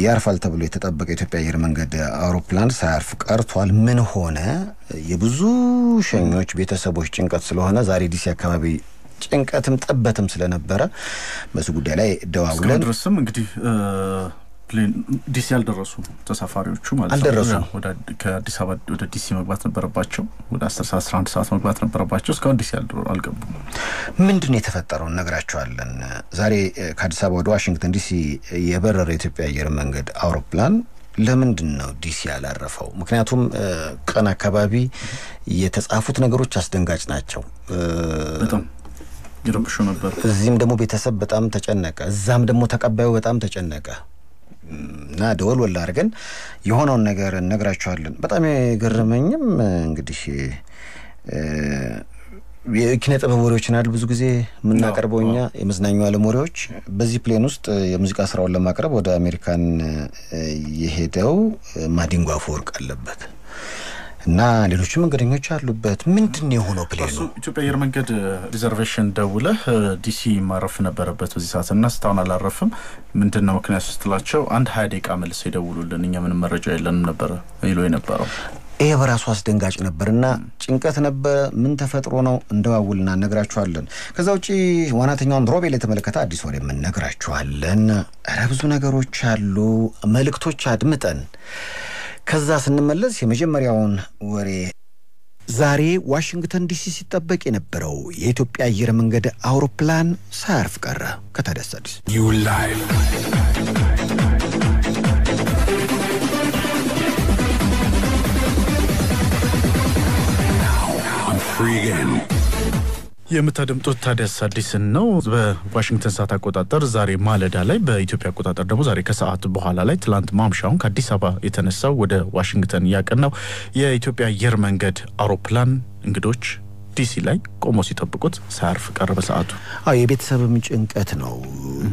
ያርፋል ተብሎ የተጠበቀ የኢትዮጵያ አየር መንገድ አውሮፕላን ሳያርፍ ቀርቷል። ምን ሆነ? የብዙ ሸኞች ቤተሰቦች ጭንቀት ስለሆነ ዛሬ ዲሲ አካባቢ ጭንቀትም ጠበትም ስለነበረ በሱ ጉዳይ ላይ ደዋውለን ድረስም እንግዲህ ዲሲ አልደረሱም ተሳፋሪዎቹ ማለት አልደረሱም። ከአዲስ አበባ ወደ ዲሲ መግባት ነበረባቸው። ወደ አስር ሰዓት አስራ አንድ ሰዓት መግባት ነበረባቸው። እስካሁን ዲሲ አልገቡም። ምንድን ነው የተፈጠረው? እነግራቸዋለን። ዛሬ ከአዲስ አበባ ወደ ዋሽንግተን ዲሲ የበረረ የኢትዮጵያ አየር መንገድ አውሮፕላን ለምንድን ነው ዲሲ ያላረፈው? ምክንያቱም ቀን አካባቢ የተጻፉት ነገሮች አስደንጋጭ ናቸው። በጣም ይረብሹ ነበር። እዚህም ደግሞ ቤተሰብ በጣም ተጨነቀ፣ እዛም ደግሞ ተቀባዩ በጣም ተጨነቀ እና ደወል ወላ አድርገን የሆነውን ነገር እነግራችኋለን። በጣም የገረመኝም እንግዲህ የኪነ ጥበብ ወሬዎችን አይደል ብዙ ጊዜ የምናቀርበው እኛ የመዝናኛው ዓለም ወሬዎች። በዚህ plane ውስጥ የሙዚቃ ስራውን ለማቅረብ ወደ አሜሪካን የሄደው ማዲንጎ አፈወርቅ አለበት እና ሌሎችም መንገደኞች አሉበት። ምንድን ነው የሆነው? plane ኡ ኢትዮጵያ አየር መንገድ reservation ደውለህ ዲሲ ማረፍ ነበረበት በዚህ ሰዓት እና እስካሁን አላረፍም፣ ምንድን ነው ምክንያቱ ስትላቸው አንድ ሀያ ደቂቃ መልስ ይደውሉልን እኛ ምንም መረጃ የለንም ነበረ ይሎ የነበረው ይሄ በራሱ አስደንጋጭ ነበርና ጭንቀት ነበረ። ምን ተፈጥሮ ነው እንደዋውልና እነግራችኋለን። ከዛ ውጪ ዋናተኛውን ሮቤል የተመለከተ አዲስ ወሬ የምነግራችኋለን። ኧረ ብዙ ነገሮች አሉ። መልእክቶች አድምጠን ከዛ ስንመለስ የመጀመሪያውን ወሬ ዛሬ ዋሽንግተን ዲሲ ሲጠበቅ የነበረው የኢትዮጵያ አየር መንገድ አውሮፕላን ሳያርፍ ቀረ። ከታዲያስ አዲስ የምታደምጡት ታዲያስ አዲስን ነው። በዋሽንግተን ሰዓት አቆጣጠር ዛሬ ማለዳ ላይ፣ በኢትዮጵያ አቆጣጠር ደግሞ ዛሬ ከሰዓት በኋላ ላይ ትላንት ማምሻውን ከአዲስ አበባ የተነሳው ወደ ዋሽንግተን ያቀናው የኢትዮጵያ አየር መንገድ አውሮፕላን እንግዶች ዲሲ ላይ ቆሞ ሲጠብቁት ሳያርፍ ቀረ በሰዓቱ። የቤተሰብም ጭንቀት ነው።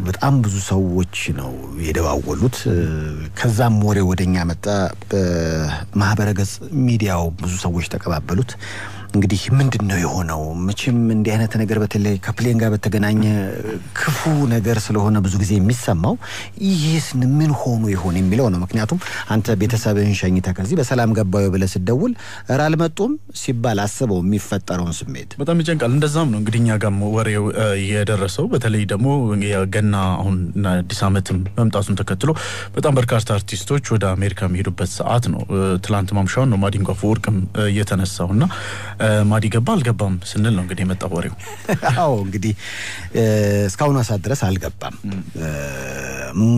በጣም ብዙ ሰዎች ነው የደዋወሉት። ከዛም ወሬ ወደኛ መጣ። በማህበረ ገጽ ሚዲያው ብዙ ሰዎች ተቀባበሉት። እንግዲህ ምንድን ነው የሆነው? መቼም እንዲህ አይነት ነገር በተለይ ከፕሌን ጋር በተገናኘ ክፉ ነገር ስለሆነ ብዙ ጊዜ የሚሰማው ይህስ ምን ሆኑ ይሆን የሚለው ነው። ምክንያቱም አንተ ቤተሰብህን ሸኝተህ ከዚህ በሰላም ገባዩ ብለህ ስደውል እረ አልመጡም ሲባል አስበው የሚፈጠረውን ስሜት በጣም ይጨንቃል። እንደዛም ነው እንግዲህ እኛ ጋም ወሬው የደረሰው። በተለይ ደግሞ የገና አሁን አዲስ ዓመትም መምጣቱን ተከትሎ በጣም በርካታ አርቲስቶች ወደ አሜሪካ የሚሄዱበት ሰዓት ነው። ትላንት ማምሻውን ነው ማዲንጎ አፈወርቅም የተነሳው እና ማዲ ገባ አልገባም ስንል ነው እንግዲህ የመጣው ወሬው። አዎ እንግዲህ እስካሁኑ ሰዓት ድረስ አልገባም።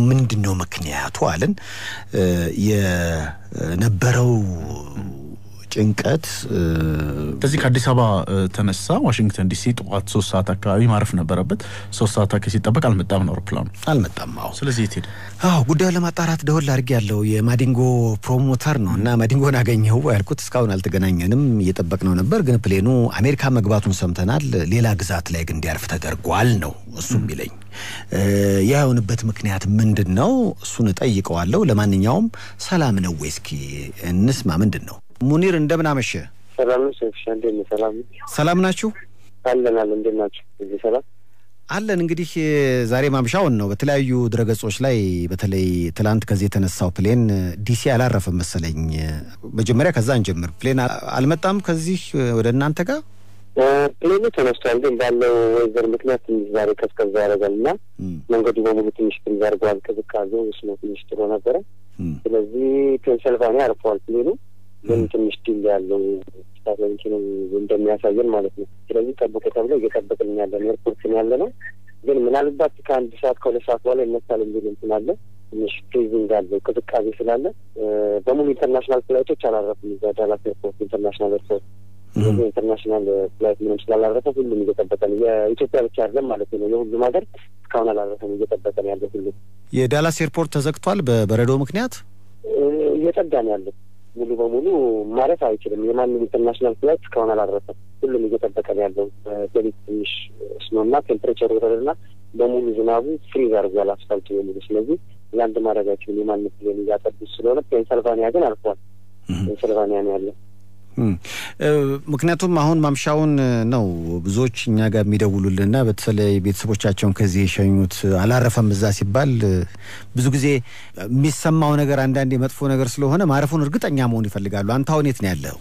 ምንድን ነው ምክንያቱ አለን የነበረው ጭንቀት ከዚህ ከአዲስ አበባ ተነሳ ዋሽንግተን ዲሲ ጠዋት ሶስት ሰዓት አካባቢ ማረፍ ነበረበት። ሶስት ሰዓት አካባቢ ሲጠበቅ አልመጣም ነው አውሮፕላኑ አልመጣም። አዎ ስለዚህ የት ሄደ? አዎ ጉዳዩን ለማጣራት ደወል አድርጌ ያለው የማዲንጎ promoter ነው እና ማዲንጎን አገኘው ያልኩት እስካሁን አልተገናኘንም፣ እየጠበቅነው ነበር። ግን plane ኡ አሜሪካ መግባቱን ሰምተናል። ሌላ ግዛት ላይ ግን እንዲያርፍ ተደርጓል ነው እሱ የሚለኝ። ያ የሆነበት ምክንያት ምንድን ነው? እሱን እጠይቀዋለሁ። ለማንኛውም ሰላም ነው ወይ? እስኪ እንስማ። ምንድን ነው ሙኒር እንደምን አመሸ? ሰላም ነው ሴፍሻ፣ እንዴት ነው? ሰላም ሰላም ናችሁ? አለናል። እንዴት ናችሁ? እዚህ ሰላም አለን። እንግዲህ ዛሬ ማምሻውን ነው በተለያዩ ድረገጾች ላይ በተለይ ትላንት ከዚህ የተነሳው plane ዲሲ አላረፈም መሰለኝ። መጀመሪያ ከዛ እንጀምር። plane አልመጣም ከዚህ ወደ እናንተ ጋር plane ኡ ተነስቷል፣ ግን ባለው weather ምክንያት ትንሽ ዛሬ ቀዝቀዝ ያደርጋል እና መንገዱ በሙሉ ትንሽ አድርገዋል። ቅዝቃዜው snow ትንሽ ጥሩ ነበረ። ስለዚህ ፔንሰልቫኒያ አርፈዋል plane ኡ ግን ትንሽ delay ያለው statement እንደሚያሳየን ማለት ነው። ስለዚህ ጠብቆ ተብሎ እየጠበቅን ያለን airport ን ያለ ነው። ግን ምናልባት ከአንድ ሰዓት ከሁለት ሰዓት በኋላ ይነሳል የሚል እንትን አለ። ትንሽ freezing አለው ቅዝቃዜ ስላለ በሙሉ international flight ኦች አላረፉም። እዛ ዳላስ airport international airport ስለዚህ international flight ምንም ስላላረፈ ሁሉም እየጠበቀ ነው። የኢትዮጵያ ብቻ አይደለም ማለት ነው። የሁሉም ሀገር እስካሁን አላረፈም፣ እየጠበቀ ነው ያለ ሁሉም። የዳላስ airport ተዘግቷል በበረዶ ምክንያት እየጸዳ ነው ያለው ሙሉ በሙሉ ማረፍ አይችልም። የማንም international flight እስካሁን አላረፈም። ሁሉም እየጠበቀ ነው ያለው። ሌሊት ትንሽ snow ና temperature ወረደና በሙሉ ዝናቡ freeze አድርጓል አስፋልቱ በሙሉ። ስለዚህ land ማድረጋቸውን የማንም plane እያጠቡ ስለሆነ ፔንሰልቫኒያ ግን አልፏል። ፔንሰልቫኒያ ነው ያለው። ምክንያቱም አሁን ማምሻውን ነው ብዙዎች እኛ ጋር የሚደውሉልና በተለይ ቤተሰቦቻቸውን ከዚህ የሸኙት አላረፈም እዛ ሲባል ብዙ ጊዜ የሚሰማው ነገር አንዳንዴ መጥፎ ነገር ስለሆነ ማረፉን እርግጠኛ መሆን ይፈልጋሉ። አንተ አሁን የት ነው ያለው?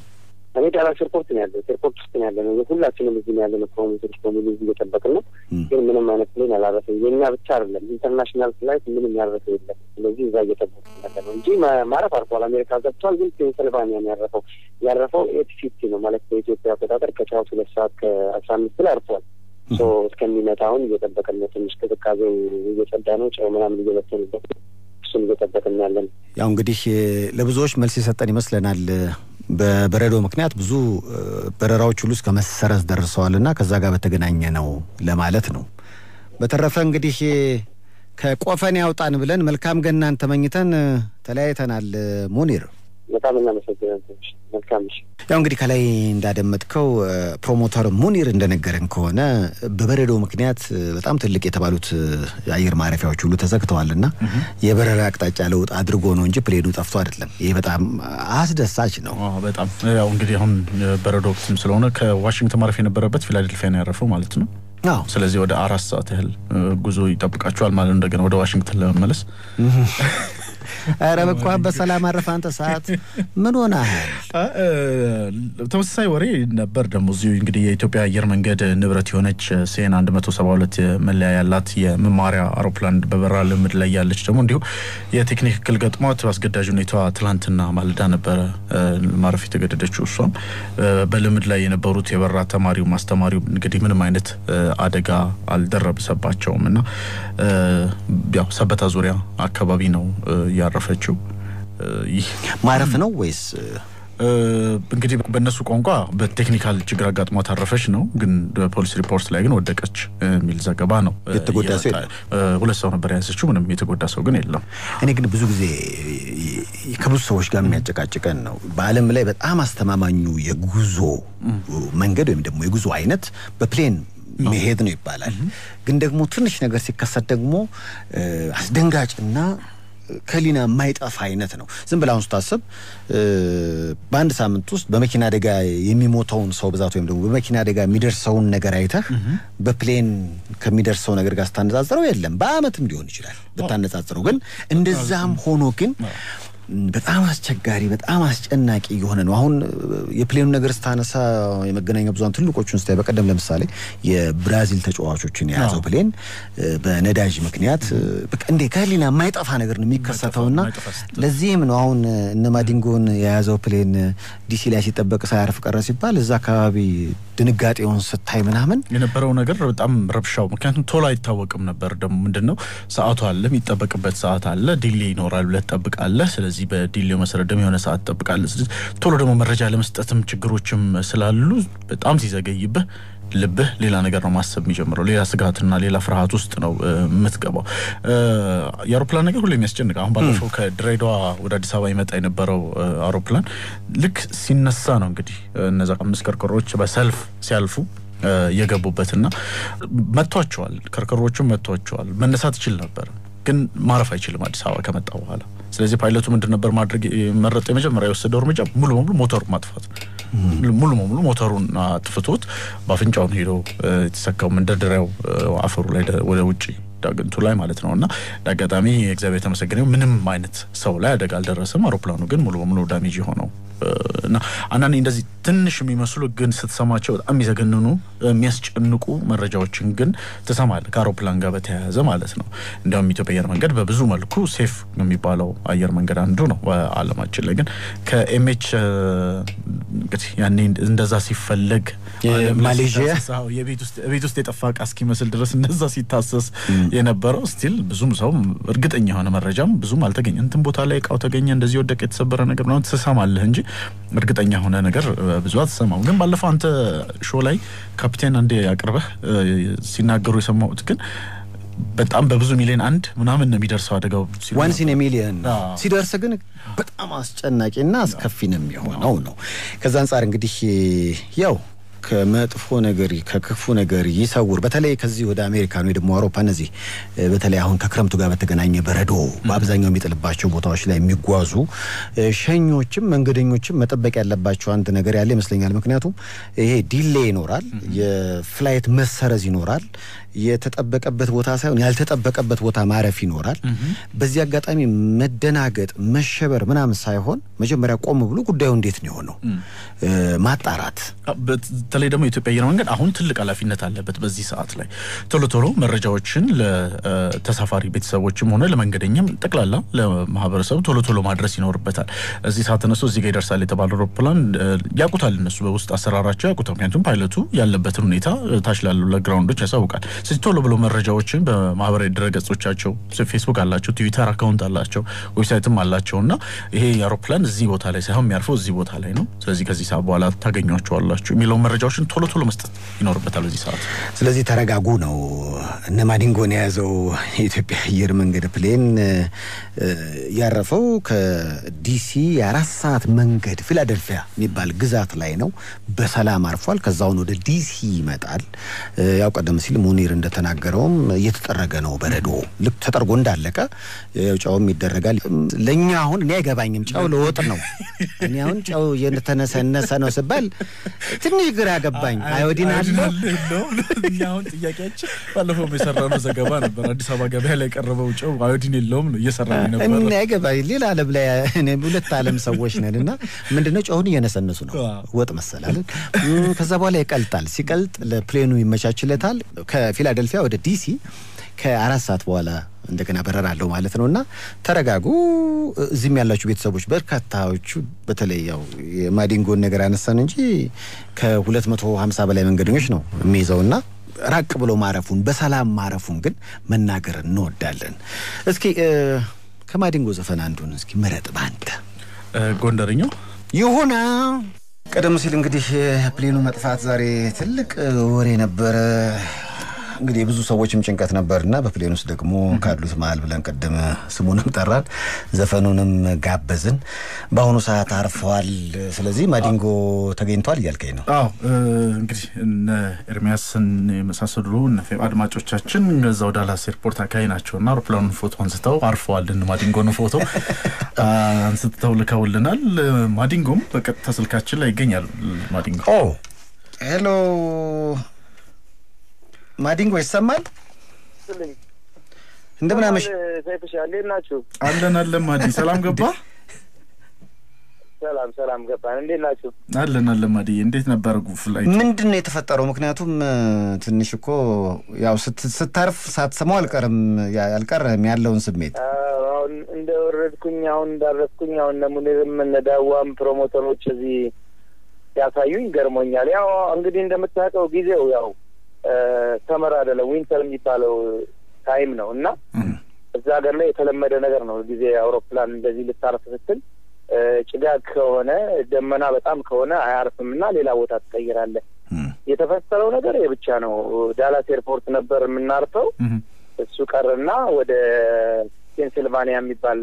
እኔ ዳላስ airport ነው ያለው። airport ውስጥ ነው ያለ ነው። ሁላችንም እዚህ ነው ያለነው። promoter ኦች በሙሉ እዚህ እየጠበቅን ነው። ግን ምንም አይነት plane አላረፈም። የእኛ ብቻ አይደለም፣ international flight ምንም ያረፈ የለም። ስለዚህ እዛ እየጠበቅ ያለ ነው እንጂ ማረፍ አርፏል። አሜሪካ ገብቷል። ግን ፔንስልቫኒያ ነው ያረፈው። ያረፈው eight fifteen ነው ማለት በኢትዮጵያ አቆጣጠር ከጠዋቱ ሁለት ሰዓት ከአስራ አምስት ላይ አርፏል። እስከሚመጣ አሁን እየጠበቅን ነው። ትንሽ ቅዝቃዜው እየጸዳ ነው። ጨው ምናምን እየበተንበት እሱን እየጠበቅን ያለን። ያው እንግዲህ ለብዙዎች መልስ የሰጠን ይመስለናል። በበረዶ ምክንያት ብዙ በረራዎች ሁሉ እስከ መሰረዝ ደርሰዋል እና ከዛ ጋር በተገናኘ ነው ለማለት ነው። በተረፈ እንግዲህ ከቆፈን ያውጣን ብለን መልካም ገናን ተመኝተን ተለያይተናል። ሙኒር በጣም እናመሰግናለን። መልካም ያው እንግዲህ ከላይ እንዳደመጥከው promoter ሙኒር እንደነገረን ከሆነ በበረዶ ምክንያት በጣም ትልቅ የተባሉት የአየር ማረፊያዎች ሁሉ ተዘግተዋልና የበረራ አቅጣጫ ለውጥ አድርጎ ነው እንጂ plane ኡ ጠፍቶ አይደለም። ይሄ በጣም አስደሳች ነው። በጣም ያው እንግዲህ አሁን በረዶ ወቅትም ስለሆነ ከዋሽንግተን ማረፍ የነበረበት ፊላዴልፊያ ነው ያረፈው ማለት ነው። አዎ ስለዚህ ወደ አራት ሰዓት ያህል ጉዞ ይጠብቃቸዋል ማለት ነው። እንደገና ወደ ዋሽንግተን ለመመለስ ኧረ በቃ በሰላም አረፈ። አንተ ሰዓት ምን ሆነሃል? ተመሳሳይ ወሬ ነበር ደግሞ እዚሁ እንግዲህ የኢትዮጵያ አየር መንገድ ንብረት የሆነች ሴን 172 መለያ ያላት የመማሪያ አውሮፕላን በበረራ ልምድ ላይ ያለች ደግሞ እንዲሁ የቴክኒክ እክል ገጥሟት በአስገዳጅ ሁኔታ ትላንትና ማልዳ ነበረ ማረፍ የተገደደችው። እሷም በልምድ ላይ የነበሩት የበረራ ተማሪው ማስተማሪው እንግዲህ ምንም አይነት አደጋ አልደረሰባቸውም እና ያው ሰበታ ዙሪያ አካባቢ ነው ያረፈችው። ይህ ማረፍ ነው ወይስ እንግዲህ በእነሱ ቋንቋ በቴክኒካል ችግር አጋጥሟት አረፈች ነው፣ ግን በፖሊስ ሪፖርት ላይ ግን ወደቀች የሚል ዘገባ ነው። የተጎዳ ሰው ሁለት ሰው ነበር ያነሰችው፣ ምንም የተጎዳ ሰው ግን የለም። እኔ ግን ብዙ ጊዜ ከብዙ ሰዎች ጋር የሚያጨቃጭቀን ነው። በዓለም ላይ በጣም አስተማማኙ የጉዞ መንገድ ወይም ደግሞ የጉዞ አይነት በ plane መሄድ ነው ይባላል። ግን ደግሞ ትንሽ ነገር ሲከሰት ደግሞ አስደንጋጭና ከህሊና የማይጠፋ አይነት ነው። ዝም ብለህ አሁን ስታስብ በአንድ ሳምንት ውስጥ በመኪና አደጋ የሚሞተውን ሰው ብዛት ወይም ደግሞ በመኪና አደጋ የሚደርሰውን ነገር አይተህ በ plane ከሚደርሰው ነገር ጋር ስታነጻጽረው የለም። በአመትም ሊሆን ይችላል ብታነጻጽረው። ግን እንደዛም ሆኖ ግን በጣም አስቸጋሪ በጣም አስጨናቂ የሆነ ነው። አሁን የ plane ኡ ነገር ስታነሳ የመገናኛ ብዙኃን ትልቆቹን ስታይ በቀደም ለምሳሌ የብራዚል ተጫዋቾችን የያዘው plane በነዳጅ ምክንያት በቃ እንዴ ከህሊና የማይጠፋ ነገር ነው የሚከሰተውና ለዚህም ነው አሁን እነ ማዲንጎን የያዘው plane ዲሲ ላይ ሲጠበቅ ሳያርፍ ቀረ ሲባል እዛ አካባቢ ድንጋጤውን ስታይ ምናምን የነበረው ነገር በጣም ረብሻው፣ ምክንያቱም ቶሎ አይታወቅም ነበር። ደግሞ ምንድን ነው ሰዓቱ አለ፣ የሚጠበቅበት ሰዓት አለ፣ delay ይኖራል ብለህ ትጠብቃለህ። ስለዚህ በ delay ው መሰረት ደግሞ የሆነ ሰዓት ትጠብቃለህ። ስለዚህ ቶሎ ደግሞ መረጃ ለመስጠትም ችግሮችም ስላሉ በጣም ሲዘገይብህ ልብህ ሌላ ነገር ነው ማሰብ የሚጀምረው። ሌላ ስጋትና ሌላ ፍርሃት ውስጥ ነው የምትገባው። የአውሮፕላን ነገር ሁሉ የሚያስጨንቅ አሁን ባለፈው ከድሬዳዋ ወደ አዲስ አበባ ይመጣ የነበረው አውሮፕላን ልክ ሲነሳ ነው እንግዲህ እነዛ አምስት ከርከሮች በሰልፍ ሲያልፉ የገቡበትና መጥቷቸዋል። ከርከሮቹም መጥቷቸዋል። መነሳት ይችል ነበር ግን ማረፍ አይችልም አዲስ አበባ ከመጣ በኋላ። ስለዚህ ፓይለቱ ምንድን ነበር ማድረግ መረጠ? የመጀመሪያ የወሰደው እርምጃ ሙሉ በሙሉ ሞተሩን ማጥፋት፣ ሙሉ በሙሉ ሞተሩን አጥፍቶት በአፍንጫው ሄዶ የተሰካው መንደርደሪያው አፈሩ ላይ ወደ ውጭ ዳግንቱ ላይ ማለት ነው። እና አጋጣሚ እግዚአብሔር የተመሰገነው ምንም አይነት ሰው ላይ አደጋ አልደረሰም። አውሮፕላኑ ግን ሙሉ በሙሉ damage የሆነው እና አንዳንዴ እንደዚህ ትንሽ የሚመስሉ ግን ስትሰማቸው በጣም የሚዘገንኑ የሚያስጨንቁ መረጃዎችን ግን ትሰማለህ ከአውሮፕላን ጋር በተያያዘ ማለት ነው። እንዲያውም ኢትዮጵያ አየር መንገድ በብዙ መልኩ safe የሚባለው አየር መንገድ አንዱ ነው በዓለማችን ላይ። ግን ከ MH እንግዲህ ያኔ እንደዛ ሲፈለግ ማሌዥያ የቤት ውስጥ የጠፋ እቃ እስኪመስል ድረስ እንደዛ ሲታሰስ የነበረው still ብዙም ሰው እርግጠኛ የሆነ መረጃም ብዙም አልተገኘ እንትን ቦታ ላይ እቃው ተገኘ እንደዚህ ወደቀ የተሰበረ ነገር ምናምን ትሰማለህ እንጂ እርግጠኛ የሆነ ነገር ብዙ አትሰማም። ግን ባለፈው አንተ show ላይ ካፒቴን አንዴ አቅርበህ ሲናገሩ የሰማሁት ግን በጣም በብዙ ሚሊዮን አንድ ምናምን ነው የሚደርሰው አደጋው ዋንስ ኢን ሚሊዮን ሲደርስ ግን በጣም አስጨናቂና አስከፊ ነው የሚሆነው ነው። ከዛ አንጻር እንግዲህ ያው ከመጥፎ ነገር ከክፉ ነገር ይሰውር። በተለይ ከዚህ ወደ አሜሪካ ወይ ደግሞ አውሮፓ እነዚህ በተለይ አሁን ከክረምቱ ጋር በተገናኘ በረዶ በአብዛኛው የሚጥልባቸው ቦታዎች ላይ የሚጓዙ ሸኞችም መንገደኞችም መጠበቅ ያለባቸው አንድ ነገር ያለ ይመስለኛል። ምክንያቱም ይሄ delay ይኖራል፣ የ flight መሰረዝ ይኖራል፣ የተጠበቀበት ቦታ ሳይሆን ያልተጠበቀበት ቦታ ማረፍ ይኖራል። በዚህ አጋጣሚ መደናገጥ፣ መሸበር ምናምን ሳይሆን መጀመሪያ ቆም ብሎ ጉዳዩ እንዴት ነው የሆነው ማጣራት በተለይ ደግሞ የኢትዮጵያ አየር መንገድ አሁን ትልቅ ኃላፊነት አለበት። በዚህ ሰዓት ላይ ቶሎ ቶሎ መረጃዎችን ለተሳፋሪ ቤተሰቦችም ሆነ ለመንገደኛም ጠቅላላ ለማህበረሰቡ ቶሎ ቶሎ ማድረስ ይኖርበታል። እዚህ ሰዓት ተነስቶ እዚህ ጋር ይደርሳል የተባለ አውሮፕላን ያውቁታል፣ እነሱ በውስጥ አሰራራቸው ያውቁታል። ምክንያቱም ፓይለቱ ያለበትን ሁኔታ ታች ላሉ ለ ground ኦች ያሳውቃል። ስለዚህ ቶሎ ብሎ መረጃዎችን በማህበራዊ ድረገጾቻቸው ፌስቡክ አላቸው፣ ትዊተር account አላቸው፣ website ም አላቸው እና ይሄ አውሮፕላን እዚህ ቦታ ላይ ሳይሆን የሚያርፈው እዚህ ቦታ ላይ ነው፣ ስለዚህ ከዚህ ሰዓት በኋላ ታገኟቸዋላችሁ የሚለውን መረጃዎችን ቶሎ ቶሎ መስጠት ይኖርበታል በዚህ ሰዓት። ስለዚህ ተረጋጉ ነው። እነ ማዲንጎን የያዘው የኢትዮጵያ አየር መንገድ plane ያረፈው ከዲሲ የአራት ሰዓት መንገድ ፊላደልፊያ የሚባል ግዛት ላይ ነው። በሰላም አርፏል። ከዛውን ወደ ዲሲ ይመጣል። ያው ቀደም ሲል ሙኒር እንደተናገረውም እየተጠረገ ነው በረዶ ልክ ተጠርጎ እንዳለቀ ጨውም ይደረጋል። ለእኛ አሁን እኔ አይገባኝም። ጨው ለወጥ ነው። እኔ አሁን ጨው እየተነሰነሰ ነው ስባል ትንሽ ግራ ገባኝ። አዮዲን አለው አሁን ጥያቄያችን ባለፈው የሰራነው ዘገባ ነበር። አዲስ አበባ ገበያ ላይ የቀረበው ጨው አዮዲን የለውም ነው እየሰራ ነበር። አይገባኝ። ሌላ ዓለም ላይ ሁለት ዓለም ሰዎች ነን እና ምንድነው ጨውን እየነሰነሱ ነው ወጥ መሰላለን። ከዛ በኋላ ይቀልጣል። ሲቀልጥ ለፕሌኑ ይመቻችለታል። ከፊላደልፊያ ወደ ዲሲ ከአራት ሰዓት በኋላ እንደገና በረራ አለው ማለት ነው። እና ተረጋጉ። እዚህም ያላችሁ ቤተሰቦች በርካታዎቹ በተለይ ያው የማዲንጎን ነገር አነሳን እንጂ ከሁለት መቶ ሀምሳ በላይ መንገደኞች ነው የሚይዘው እና ራቅ ብሎ ማረፉን በሰላም ማረፉን ግን መናገር እንወዳለን። እስኪ ከማዲንጎ ዘፈን አንዱን እስኪ ምረጥ በአንተ ጎንደርኛው ይሁና። ቀደም ሲል እንግዲህ የፕሌኑ መጥፋት ዛሬ ትልቅ ወሬ ነበረ። እንግዲህ የብዙ ሰዎችም ጭንቀት ነበርና በፕሌን ውስጥ ደግሞ ካሉት መሀል ብለን ቅድም ስሙንም ጠራን፣ ዘፈኑንም ጋበዝን። በአሁኑ ሰዓት አርፈዋል። ስለዚህ ማዲንጎ ተገኝቷል እያልከኝ ነው? አዎ እንግዲህ እነ ኤርሚያስን የመሳሰሉ አድማጮቻችን እዛው ዳላስ airport አካባቢ ናቸውና አውሮፕላኑን ፎቶ አንስተው አርፈዋል። እነ ማዲንጎን ፎቶ አንስተው ልከውልናል። ማዲንጎም በቀጥታ ስልካችን ላይ ይገኛል። ማዲንጎ hello ማዲንጎ ይሰማል? እንደምን አመሽ? ናችሁ? አለን አለን። ማዲ ሰላም ገባ? ሰላም ሰላም ገባን። እንዴት ናችሁ? አለን አለን። ማዲ እንዴት ነበር flight? ምንድን ነው የተፈጠረው? ምክንያቱም ትንሽ እኮ ያው ስታርፍ ሳትሰማው አልቀርም አልቀረም ያለውን ስሜት አሁን እንደወረድኩኝ አሁን እንዳረፍኩኝ አሁን እነ ሙኒርም እነ ዳዋም promoter ኦች እዚህ ያሳዩኝ ገርሞኛል። ያው እንግዲህ እንደምታውቀው ጊዜው ያው summer አይደለም winter የሚባለው time ነው እና እዛ ሀገር ላይ የተለመደ ነገር ነው። ጊዜ አውሮፕላን እንደዚህ ልታርፍ ስትል ጭጋግ ከሆነ ደመና በጣም ከሆነ አያርፍም እና ሌላ ቦታ ትቀይራለህ። የተፈጠረው ነገር የብቻ ነው። ዳላስ airport ነበር የምናርፈው። እሱ ቀርና ወደ ፔንሲልቫኒያ የሚባል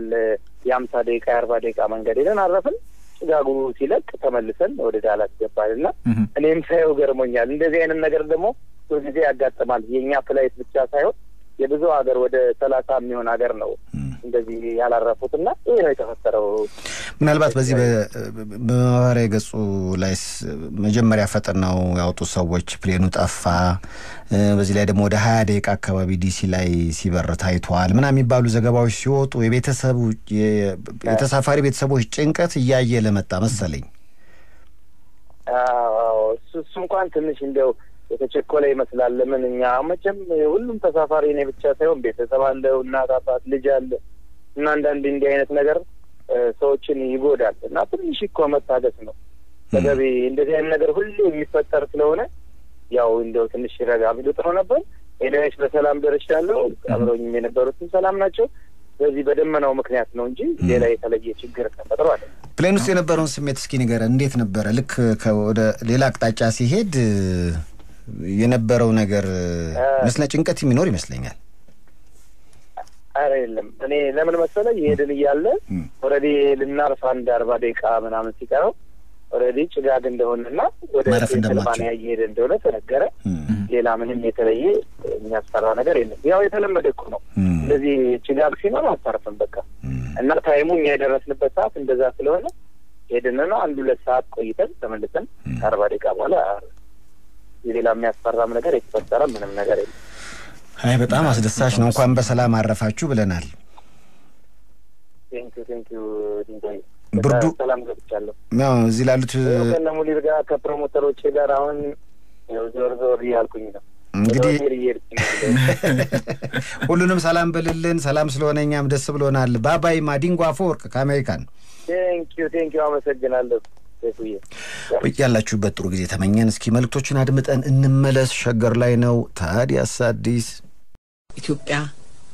የአምሳ ደቂቃ የአርባ ደቂቃ መንገድ ሄደን አረፍን። ጭጋጉ ሲለቅ ተመልሰን ወደ ዳላስ ገባን እና እኔም ሳየው ገርሞኛል። እንደዚህ አይነት ነገር ደግሞ ብዙ ጊዜ ያጋጥማል። የእኛ flight ብቻ ሳይሆን የብዙ ሀገር ወደ ሰላሳ የሚሆን ሀገር ነው እንደዚህ ያላረፉት እና ይህ ነው የተፈጠረው። ምናልባት በዚህ በማህበራዊ ገጹ ላይ መጀመሪያ ፈጥነው ያወጡት ሰዎች plane ኡ ጠፋ፣ በዚህ ላይ ደግሞ ወደ ሀያ ደቂቃ አካባቢ ዲሲ ላይ ሲበር ታይተዋል ምናምን የሚባሉ ዘገባዎች ሲወጡ የቤተሰቡ የተሳፋሪ ቤተሰቦች ጭንቀት እያየ ለመጣ መሰለኝ። እሱ እንኳን ትንሽ እንደው የተቸኮለ ይመስላል። ለምን እኛ መቼም ሁሉም ተሳፋሪ እኔ ብቻ ሳይሆን ቤተሰብ አለው፣ እናት አባት፣ ልጅ አለ እና አንዳንድ እንዲህ አይነት ነገር ሰዎችን ይጎዳል እና ትንሽ እኮ መታገስ ነው ተገቢ። እንደዚህ አይነት ነገር ሁሌ የሚፈጠር ስለሆነ ያው እንደው ትንሽ ረጋ ቢሉ ጥሩ ነበር። ሄደሽ በሰላም ደርሻለሁ። አብረውኝም የነበሩትም ሰላም ናቸው። በዚህ በደመናው ምክንያት ነው እንጂ ሌላ የተለየ ችግር ተፈጥሮ አለ። plane ውስጥ የነበረውን ስሜት እስኪ ንገረን። እንዴት ነበረ? ልክ ወደ ሌላ አቅጣጫ ሲሄድ የነበረው ነገር መስለ ጭንቀት የሚኖር ይመስለኛል። አረ የለም። እኔ ለምን መሰለ የሄድን እያለ already ልናርፍ አንድ አርባ ደቂቃ ምናምን ሲቀረው already ጭጋግ እንደሆነና ወደ ፔንስልቫኒያ እየሄደ እንደሆነ ተነገረ። ሌላ ምንም የተለየ የሚያስፈራ ነገር የለም። ያው የተለመደ እኮ ነው። እንደዚህ ጭጋግ ሲኖር አታርፍም በቃ እና time ኡ እኛ የደረስንበት ሰዓት እንደዛ ስለሆነ ሄድን ነው አንድ ሁለት ሰዓት ቆይተን ተመልሰን ከአርባ ደቂቃ በኋላ ሌላ የሚያስፈራም ነገር የተፈጠረ ምንም ነገር የለም። አይ በጣም አስደሳች ነው። እንኳን በሰላም አረፋችሁ ብለናል። thank you thank you ድንጋይ ብርዱ- ሰላም ገብቻለሁ። እዚህ ላሉት ከነ ሙኒር ጋር ከ promoter ኦች ጋር አሁን ዞር ዞር እያልኩኝ ነው። እንግዲህ ሁሉንም ሰላም በልልን። ሰላም ስለሆነ እኛም ደስ ብሎናል። bye bye ማዲንጎ አፈወርቅ ከአሜሪካን thank you thank you አመሰግናለሁ ያላችሁበት ጥሩ ጊዜ ተመኘን። እስኪ መልእክቶችን አድምጠን እንመለስ። ሸገር ላይ ነው ታዲያስ አዲስ ኢትዮጵያ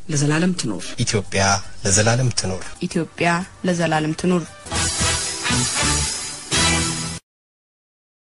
ለዘላለም ትኖር። ኢትዮጵያ ለዘላለም ትኖር። ኢትዮጵያ ለዘላለም ትኑር።